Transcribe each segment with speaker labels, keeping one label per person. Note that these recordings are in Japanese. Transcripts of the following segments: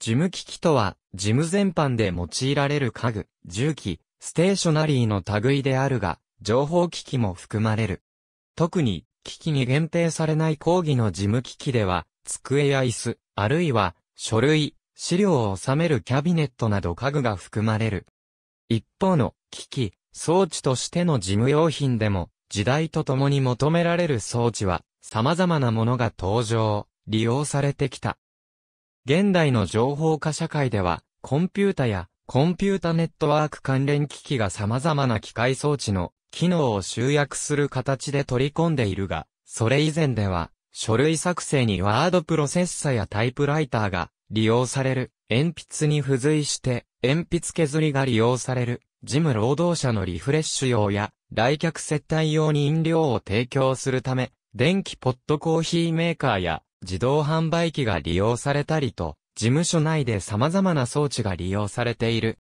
Speaker 1: 事務機器とは、事務全般で用いられる家具、重機、ステーショナリーの類であるが、情報機器も含まれる。特に、機器に限定されない講義の事務機器では、机や椅子、あるいは、書類、資料を収めるキャビネットなど家具が含まれる。一方の、機器、装置としての事務用品でも、時代とともに求められる装置は、様々なものが登場、利用されてきた。現代の情報化社会では、コンピュータやコンピュータネットワーク関連機器が様々な機械装置の機能を集約する形で取り込んでいるが、それ以前では、書類作成にワードプロセッサやタイプライターが利用される、鉛筆に付随して、鉛筆削りが利用される、事務労働者のリフレッシュ用や、来客接待用に飲料を提供するため、電気ポットコーヒーメーカーや自動販売機が利用されたりと、事務所内で様々な装置が利用されている。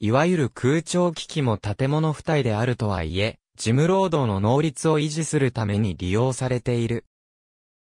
Speaker 1: いわゆる空調機器も建物付帯であるとはいえ、事務労働の能率を維持するために利用されている。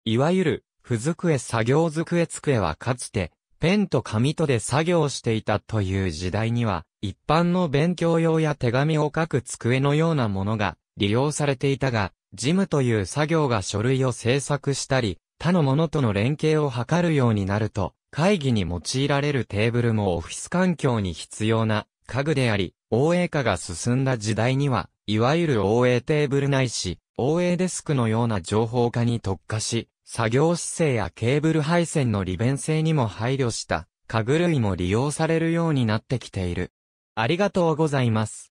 Speaker 1: いわゆる、不机作業机机はかつて、ペンと紙とで作業していたという時代には、一般の勉強用や手紙を書く机のようなものが利用されていたが、事務という作業が書類を制作したり、他のものとの連携を図るようになると、会議に用いられるテーブルもオフィス環境に必要な家具であり、OA 化が進んだ時代には、いわゆる OA テーブルないし、OA デスクのような情報化に特化し、作業姿勢やケーブル配線の利便性にも配慮した家具類も利用されるようになってきている。ありがとうございます。